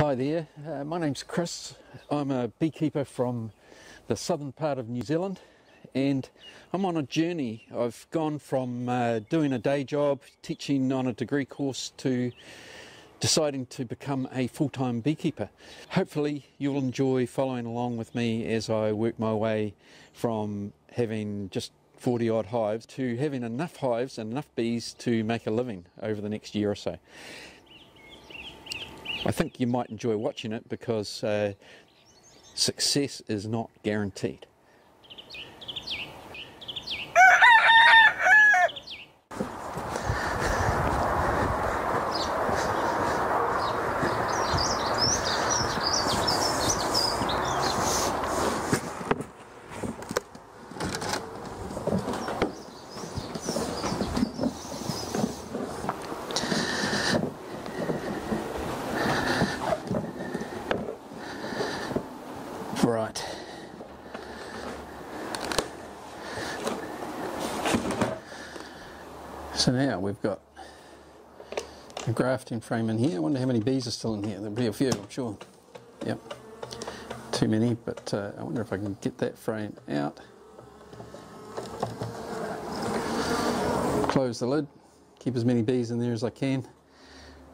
Hi there, uh, my name's Chris. I'm a beekeeper from the southern part of New Zealand and I'm on a journey. I've gone from uh, doing a day job, teaching on a degree course, to deciding to become a full time beekeeper. Hopefully, you'll enjoy following along with me as I work my way from having just 40 odd hives to having enough hives and enough bees to make a living over the next year or so. I think you might enjoy watching it because uh, success is not guaranteed. Right. So now we've got a grafting frame in here. I wonder how many bees are still in here. There'll be a few, I'm sure. Yep. Too many, but uh, I wonder if I can get that frame out. Close the lid, keep as many bees in there as I can.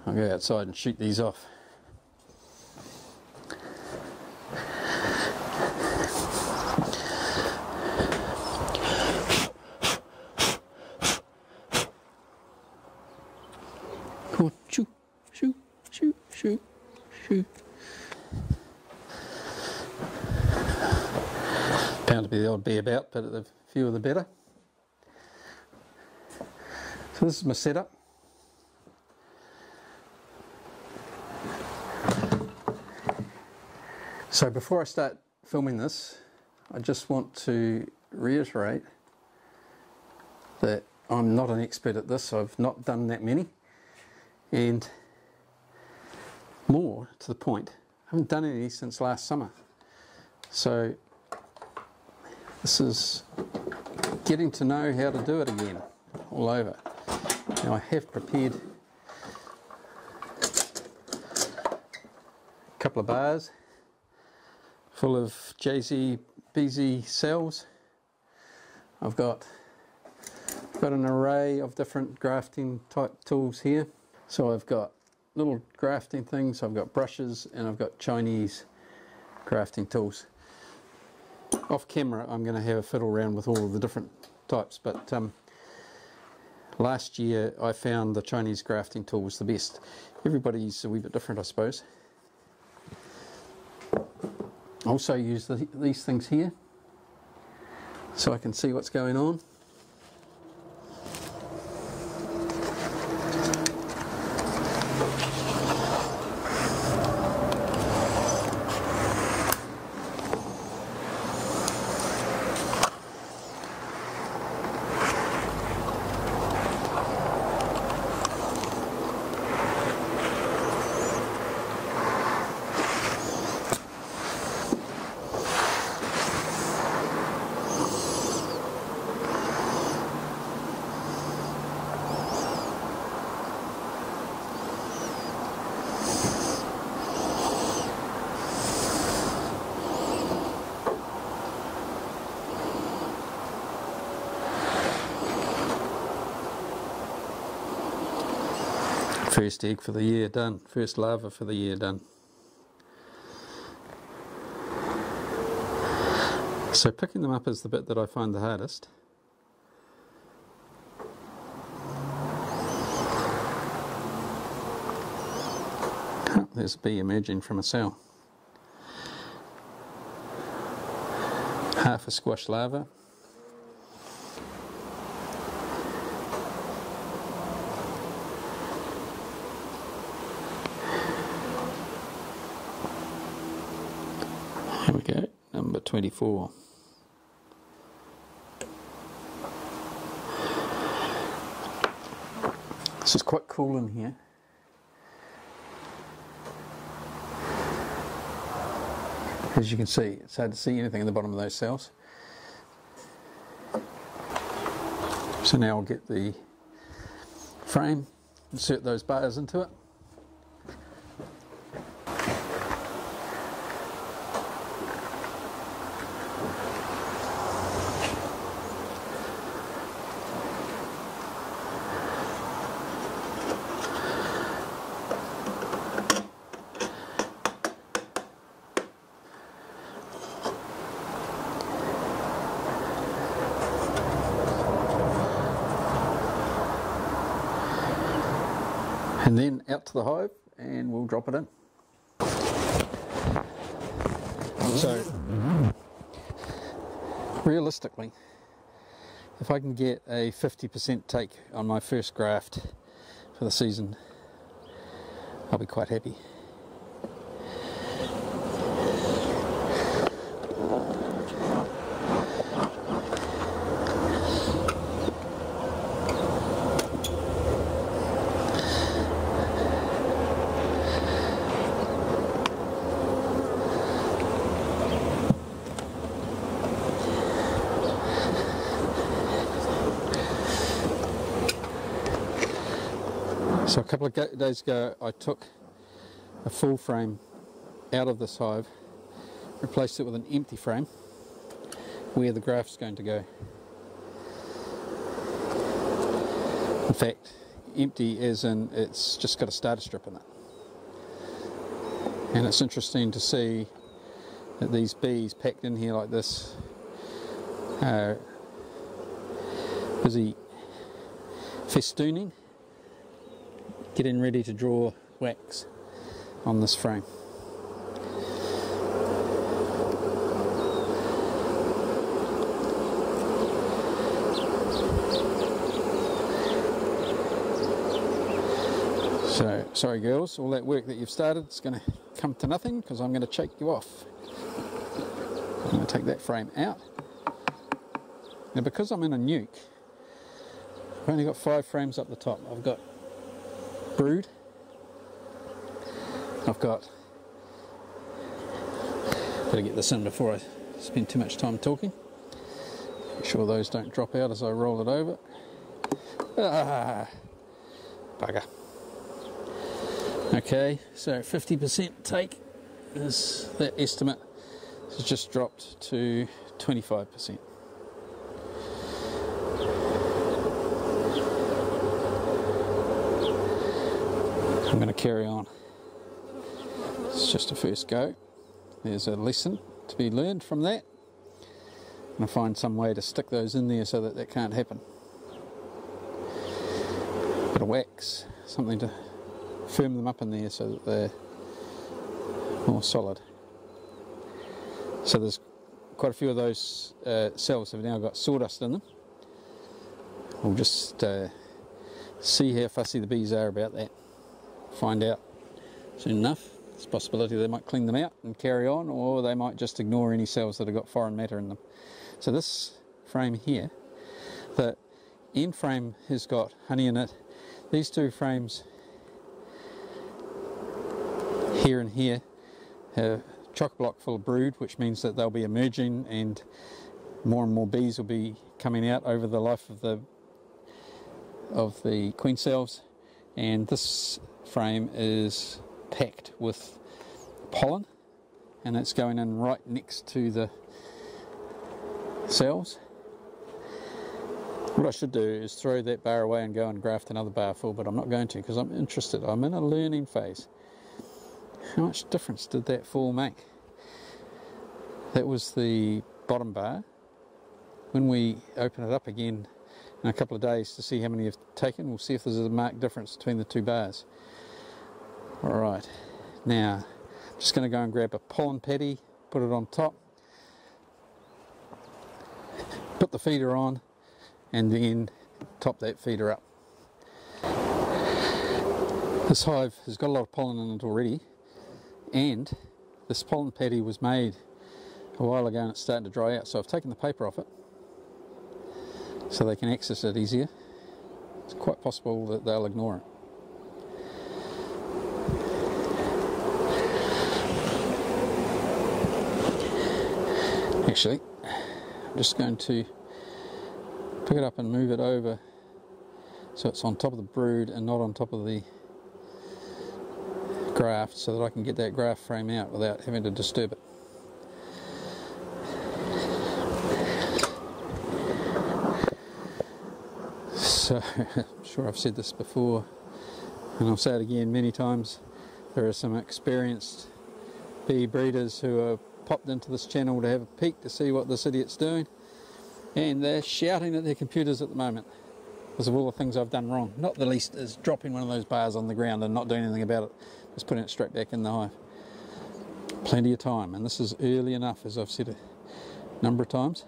I'll go outside and shoot these off. Shoo, shoo, shoo, shoo, shoo. Bound to be the odd bee about, but the fewer the better. So this is my setup. So before I start filming this, I just want to reiterate that I'm not an expert at this. I've not done that many. And more to the point, I haven't done any since last summer. So this is getting to know how to do it again all over. Now I have prepared a couple of bars full of JZ BZ cells. I've got got an array of different grafting type tools here. So I've got little grafting things, I've got brushes, and I've got Chinese grafting tools. Off camera, I'm going to have a fiddle around with all of the different types, but um, last year I found the Chinese grafting tool was the best. Everybody's a wee bit different, I suppose. Also use the, these things here so I can see what's going on. First egg for the year done, first larva for the year done. So picking them up is the bit that I find the hardest. There's a bee emerging from a cell. Half a squash larva. Here we go, number 24. This is quite cool in here. As you can see, it's hard to see anything in the bottom of those cells. So now I'll get the frame, insert those bars into it. And then out to the hive and we'll drop it in. So, realistically, if I can get a 50% take on my first graft for the season, I'll be quite happy. So a couple of days ago I took a full frame out of this hive, replaced it with an empty frame where the graft's going to go. In fact, empty as in it's just got a starter strip in it. And it's interesting to see that these bees packed in here like this are busy festooning getting ready to draw wax on this frame. So, sorry girls, all that work that you've started is going to come to nothing because I'm going to shake you off. I'm going to take that frame out. Now because I'm in a nuke, I've only got five frames up the top. I've got brood. I've got, gotta get this in before I spend too much time talking. Make sure those don't drop out as I roll it over. Ah, bugger. Okay, so 50% take is that estimate has just dropped to 25%. I'm going to carry on. It's just a first go. There's a lesson to be learned from that. I'm going to find some way to stick those in there so that that can't happen. A Bit of wax, something to firm them up in there so that they're more solid. So there's quite a few of those uh, cells have now got sawdust in them. We'll just uh, see how fussy the bees are about that find out soon enough. It's a possibility they might clean them out and carry on, or they might just ignore any cells that have got foreign matter in them. So this frame here, the end frame has got honey in it. These two frames here and here have chock block full of brood, which means that they'll be emerging and more and more bees will be coming out over the life of the of the queen cells. And this frame is packed with pollen and it's going in right next to the cells. What I should do is throw that bar away and go and graft another bar full, but I'm not going to because I'm interested. I'm in a learning phase. How much difference did that fall make? That was the bottom bar. When we open it up again in a couple of days to see how many have taken, we'll see if there's a marked difference between the two bars. Alright, now I'm just going to go and grab a pollen patty, put it on top, put the feeder on, and then top that feeder up. This hive has got a lot of pollen in it already, and this pollen patty was made a while ago and it's starting to dry out, so I've taken the paper off it so they can access it easier. It's quite possible that they'll ignore it. Actually. I'm just going to pick it up and move it over so it's on top of the brood and not on top of the graft so that I can get that graft frame out without having to disturb it. So, I'm sure I've said this before and I'll say it again many times. There are some experienced bee breeders who are popped into this channel to have a peek to see what this idiot's doing and they're shouting at their computers at the moment. because of all the things I've done wrong. Not the least is dropping one of those bars on the ground and not doing anything about it, just putting it straight back in the hive. Plenty of time, and this is early enough, as I've said a number of times.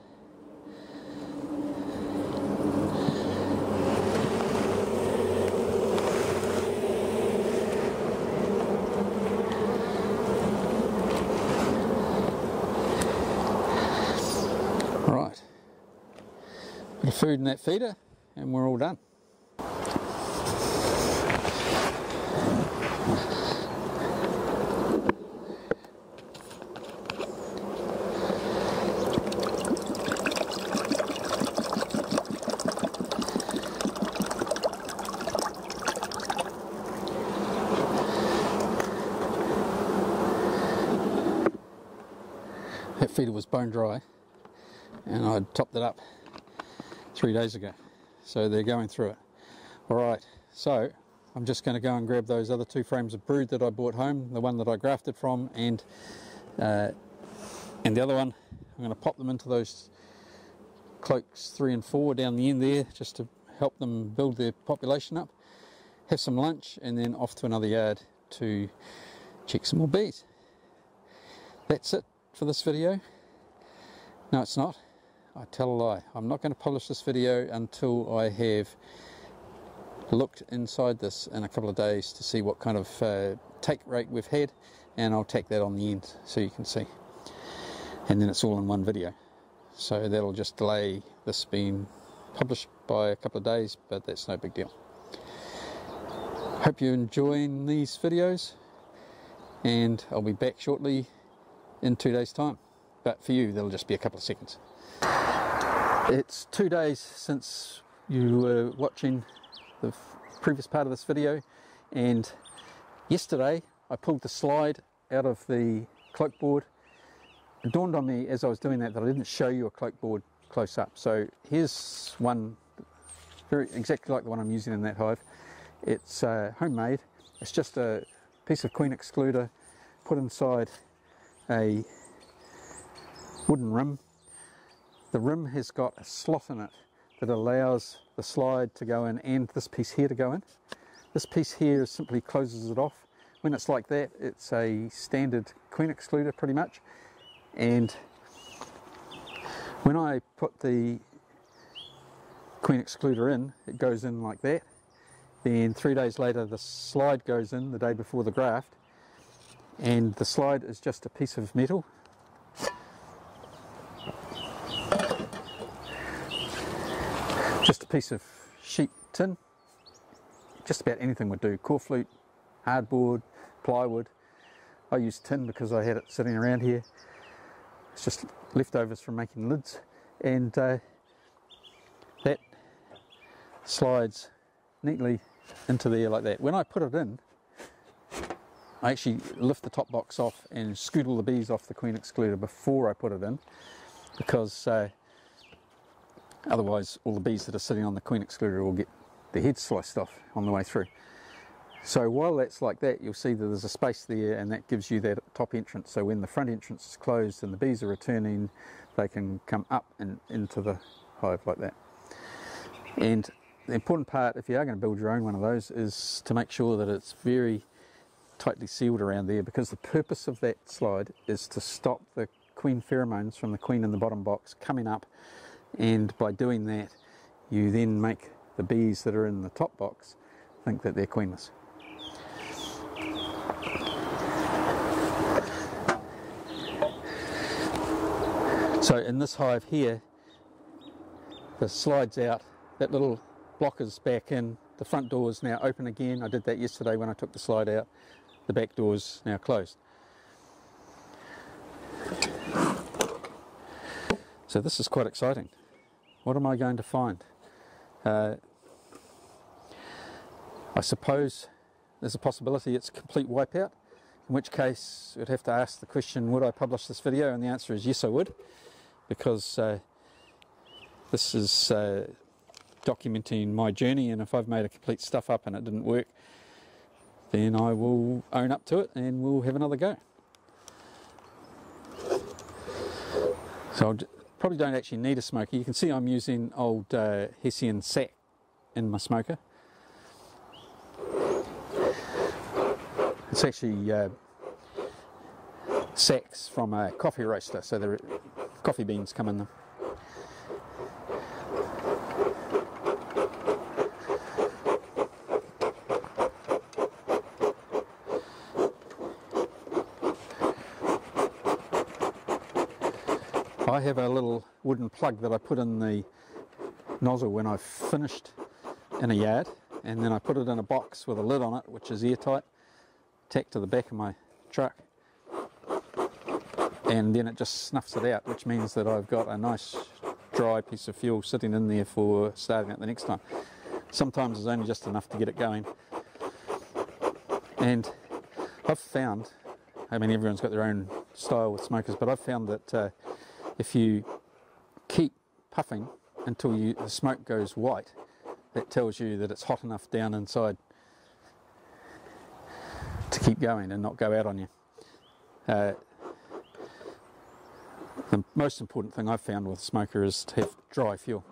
Right, bit of food in that feeder, and we're all done. That feeder was bone dry and I'd topped it up three days ago. So they're going through it. All right, so I'm just going to go and grab those other two frames of brood that I brought home, the one that I grafted from, and uh, and the other one. I'm going to pop them into those cloaks three and four down the end there, just to help them build their population up. Have some lunch, and then off to another yard to check some more bees. That's it for this video. No, it's not. I tell a lie. I'm not going to publish this video until I have looked inside this in a couple of days to see what kind of uh, take rate we've had and I'll tack that on the end so you can see. And then it's all in one video. So that'll just delay this being published by a couple of days, but that's no big deal. Hope you're enjoying these videos and I'll be back shortly in two days time. But for you, that'll just be a couple of seconds. It's two days since you were watching the previous part of this video and yesterday I pulled the slide out of the Cloake board. It dawned on me as I was doing that that I didn't show you a Cloake board close up. So here's one very exactly like the one I'm using in that hive. It's uh, homemade. It's just a piece of queen excluder put inside a wooden rim the rim has got a slot in it that allows the slide to go in and this piece here to go in. This piece here simply closes it off. When it's like that, it's a standard queen excluder pretty much. And when I put the queen excluder in, it goes in like that. Then three days later, the slide goes in the day before the graft. And the slide is just a piece of metal Just a piece of sheet tin. Just about anything would do. Corflute, hardboard, plywood. I use tin because I had it sitting around here. It's just leftovers from making lids. And uh, that slides neatly into there like that. When I put it in, I actually lift the top box off and scoot all the bees off the queen excluder before I put it in because uh, Otherwise, all the bees that are sitting on the queen excluder will get their heads sliced off on the way through. So while that's like that, you'll see that there's a space there and that gives you that top entrance. So when the front entrance is closed and the bees are returning, they can come up and into the hive like that. And the important part, if you are going to build your own one of those, is to make sure that it's very tightly sealed around there because the purpose of that slide is to stop the queen pheromones from the queen in the bottom box coming up and by doing that you then make the bees that are in the top box think that they're queenless. So in this hive here, the slide's out, that little block is back in, the front door is now open again. I did that yesterday when I took the slide out. The back door is now closed. So this is quite exciting. What am I going to find? Uh, I suppose there's a possibility it's a complete wipeout, in which case we'd have to ask the question, would I publish this video? And the answer is yes, I would, because uh, this is uh, documenting my journey, and if I've made a complete stuff up and it didn't work, then I will own up to it and we'll have another go. So I'll probably don't actually need a smoker. You can see I'm using old uh, Hessian sack in my smoker. It's actually uh, sacks from a coffee roaster, so the coffee beans come in them. I have a little wooden plug that I put in the nozzle when I've finished in a yard and then I put it in a box with a lid on it which is airtight tacked to the back of my truck and then it just snuffs it out which means that I've got a nice dry piece of fuel sitting in there for starting it the next time. Sometimes it's only just enough to get it going and I've found, I mean everyone's got their own style with smokers but I've found that uh, if you keep puffing until you, the smoke goes white, that tells you that it's hot enough down inside to keep going and not go out on you. Uh, the most important thing I've found with smoker is to have dry fuel.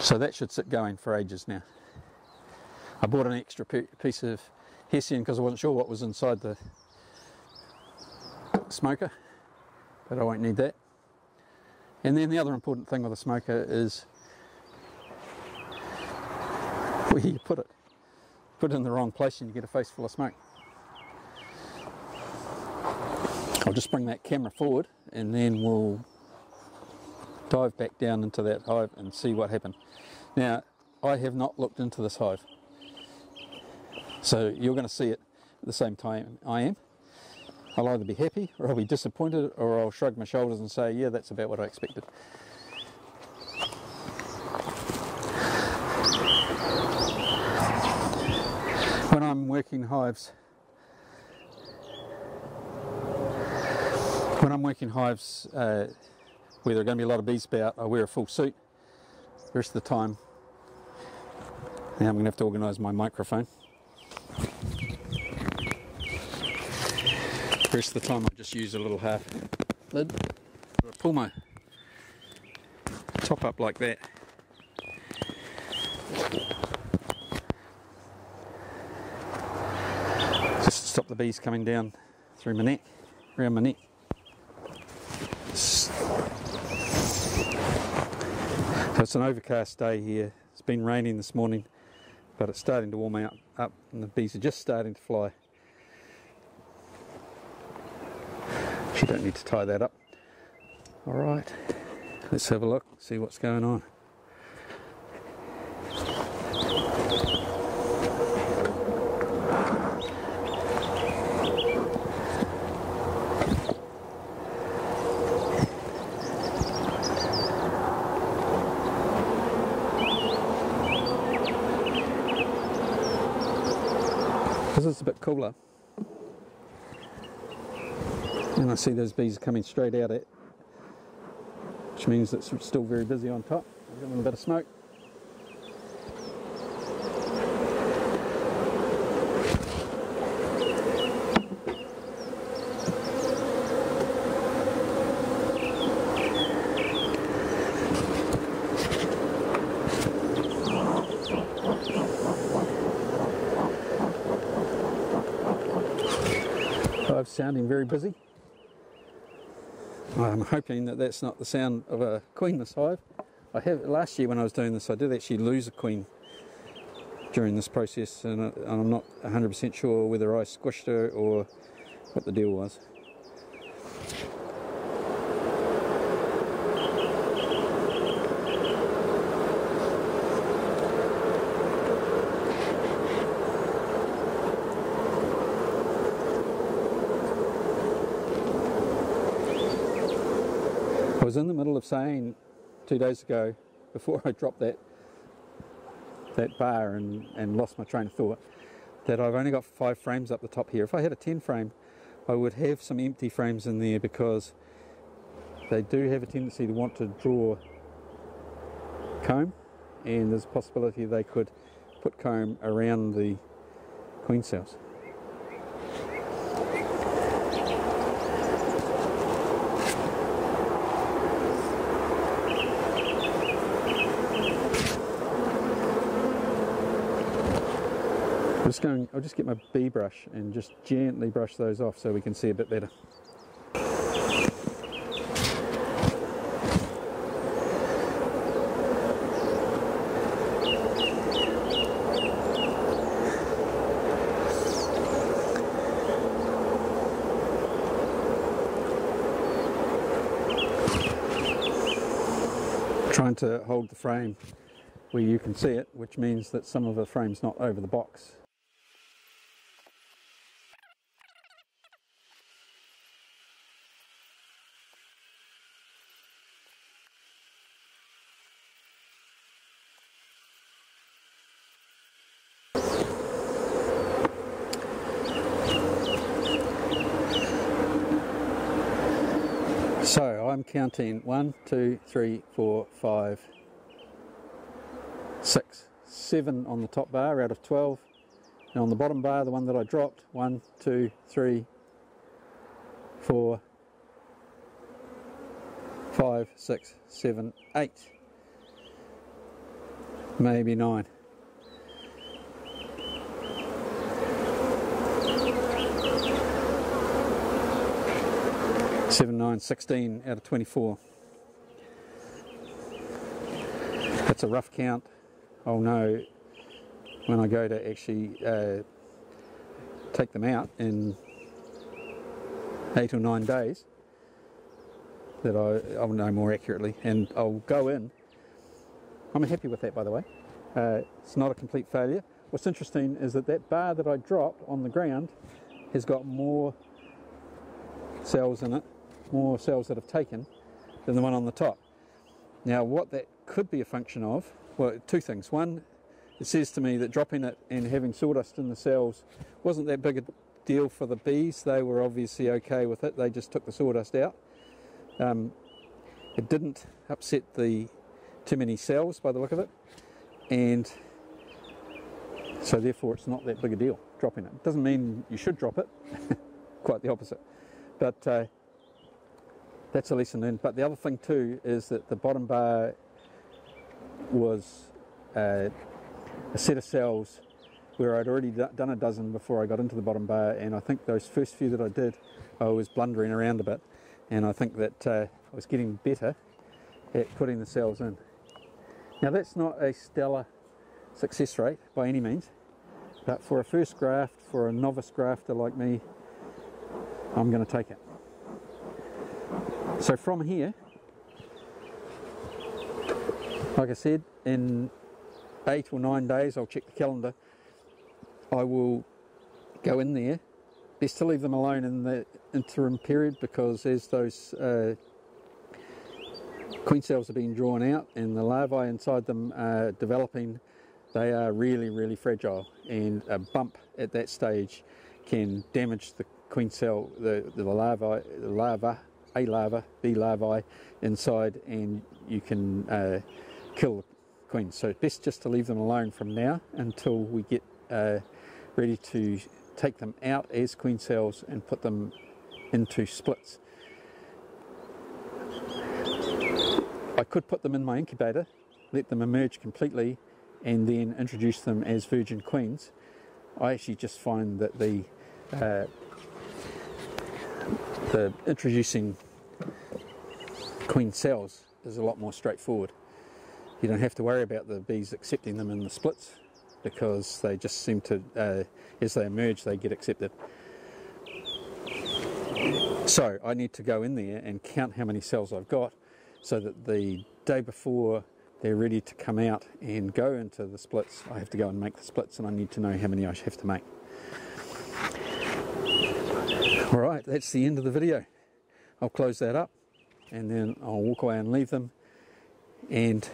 So that should sit going for ages now. I bought an extra piece of hessian because I wasn't sure what was inside the smoker, but I won't need that. And then the other important thing with a smoker is where you put it. Put it in the wrong place and you get a face full of smoke. I'll just bring that camera forward and then we'll dive back down into that hive and see what happened. Now, I have not looked into this hive. So you're going to see it at the same time I am. I'll either be happy or I'll be disappointed or I'll shrug my shoulders and say, yeah, that's about what I expected. When I'm working hives, when I'm working hives uh, where there are going to be a lot of bees about, I wear a full suit. The rest of the time, now I'm going to have to organise my microphone. Rest of the time I just use a little half lid. Pull my top up like that. Just to stop the bees coming down through my neck, around my neck. So it's an overcast day here. It's been raining this morning, but it's starting to warm out up and the bees are just starting to fly. You don't need to tie that up. All right, let's have a look, see what's going on. Because it's a bit cooler, and I see those bees coming straight out it, which means it's still very busy on top. I've got a bit of smoke. Sounding very busy. Hoping that that's not the sound of a queenless hive. I have last year when I was doing this, I did actually lose a queen during this process, and uh, I'm not 100% sure whether I squished her or what the deal was. I was in the middle of saying two days ago, before I dropped that that bar and, and lost my train of thought, that I've only got five frames up the top here. If I had a 10 frame, I would have some empty frames in there because they do have a tendency to want to draw comb and there's a possibility they could put comb around the queen cells. I'm just going, I'll just get my bee brush and just gently brush those off so we can see a bit better. trying to hold the frame where you can see it, which means that some of the frame's not over the box. I'm counting one, two, three, four, five, six, seven on the top bar out of 12. And on the bottom bar, the one that I dropped, one, two, three, four, five, six, seven, eight, maybe nine. Seven, nine, 16 out of 24. That's a rough count. I'll know when I go to actually uh, take them out in eight or nine days that I, I'll know more accurately and I'll go in. I'm happy with that by the way. Uh, it's not a complete failure. What's interesting is that that bar that I dropped on the ground has got more cells in it more cells that have taken than the one on the top. Now what that could be a function of, well two things. One, it says to me that dropping it and having sawdust in the cells wasn't that big a deal for the bees. They were obviously okay with it. They just took the sawdust out. Um, it didn't upset the too many cells by the look of it. And so therefore it's not that big a deal dropping it. Doesn't mean you should drop it, quite the opposite. But uh, that's a lesson learned. But the other thing too is that the bottom bar was uh, a set of cells where I'd already done a dozen before I got into the bottom bar, and I think those first few that I did, I was blundering around a bit, and I think that uh, I was getting better at putting the cells in. Now that's not a stellar success rate by any means, but for a first graft, for a novice grafter like me, I'm going to take it. So from here, like I said, in eight or nine days, I'll check the calendar, I will go in there. Best to leave them alone in the interim period because as those uh, queen cells are being drawn out and the larvae inside them are developing, they are really, really fragile and a bump at that stage can damage the queen cell, the, the the larva a larva, B larvae inside and you can uh, kill the queens. So best just to leave them alone from now until we get uh, ready to take them out as queen cells and put them into splits. I could put them in my incubator, let them emerge completely and then introduce them as virgin queens. I actually just find that the uh, the introducing queen cells is a lot more straightforward. You don't have to worry about the bees accepting them in the splits because they just seem to, uh, as they emerge, they get accepted. So I need to go in there and count how many cells I've got so that the day before they're ready to come out and go into the splits, I have to go and make the splits and I need to know how many I have to make. Alright, that's the end of the video. I'll close that up and then I'll walk away and leave them and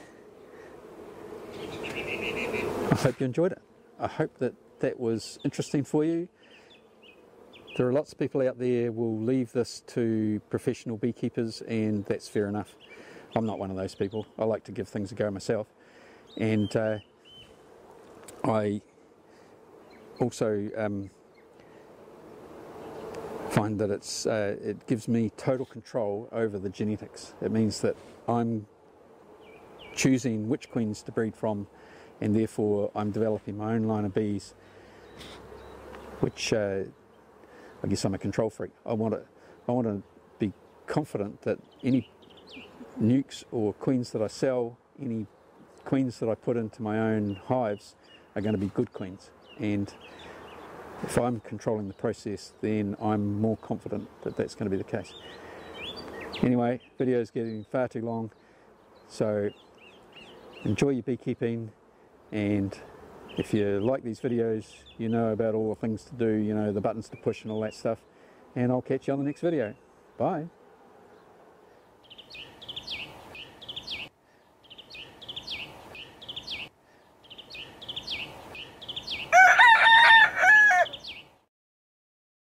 I hope you enjoyed it. I hope that that was interesting for you. There are lots of people out there will leave this to professional beekeepers and that's fair enough. I'm not one of those people. I like to give things a go myself and uh, I also um, find that it's uh, it gives me total control over the genetics. It means that I'm choosing which queens to breed from, and therefore I'm developing my own line of bees which uh, I guess I'm a control freak. I want to, I want to be confident that any nukes or queens that I sell, any queens that I put into my own hives are going to be good queens. And if I'm controlling the process, then I'm more confident that that's going to be the case. Anyway, video is getting far too long, so enjoy your beekeeping and if you like these videos, you know about all the things to do, you know, the buttons to push and all that stuff. And I'll catch you on the next video. Bye.